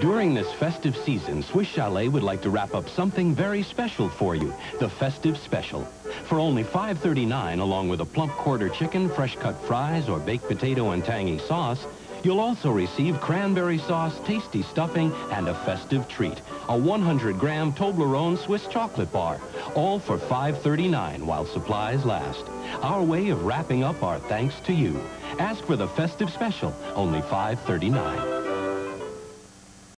During this festive season, Swiss Chalet would like to wrap up something very special for you, the Festive Special. For only $5.39, along with a plump quarter chicken, fresh-cut fries, or baked potato and tangy sauce, you'll also receive cranberry sauce, tasty stuffing, and a festive treat, a 100-gram Toblerone Swiss chocolate bar, all for $5.39 while supplies last. Our way of wrapping up our thanks to you. Ask for the Festive Special, only $5.39.